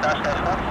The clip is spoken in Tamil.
Gracias.